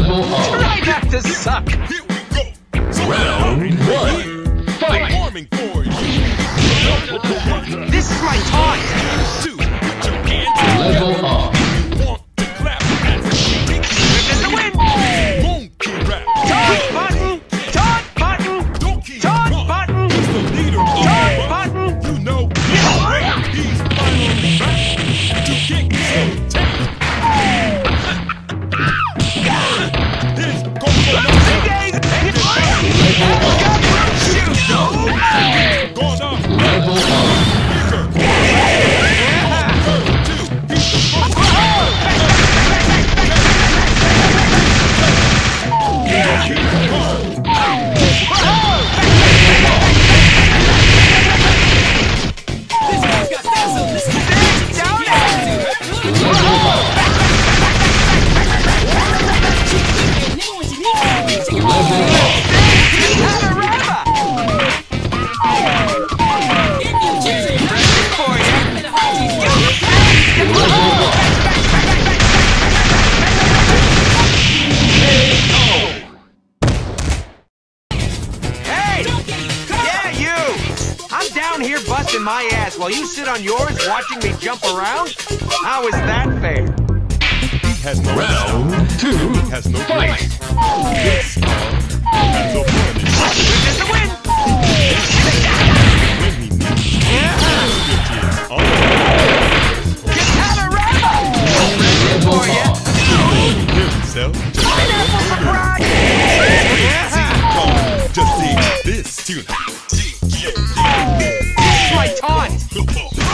level of. Try not to suck. Here we go. Round one. Fight. This is my time. Two. Level up. I'm down here busting my ass while you sit on yours watching me jump around? How is that fair? He has no Round two has no fight. It's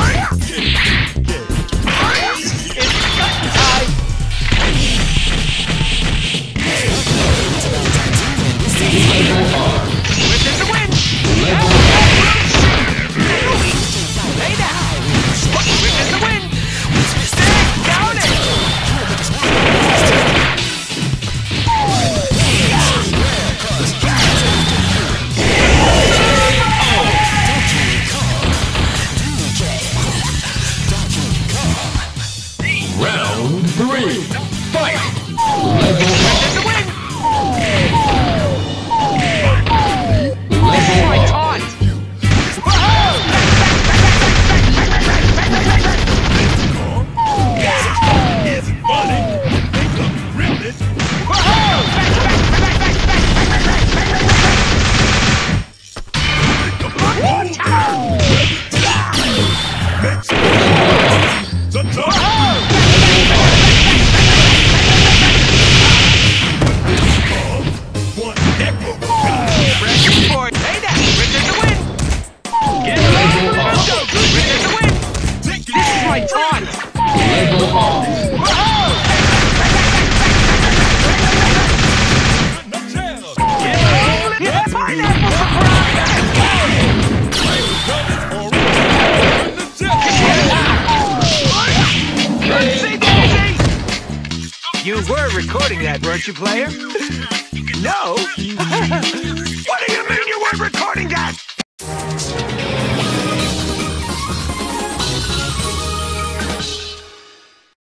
time! You were recording that, weren't you, player? no? what do you mean?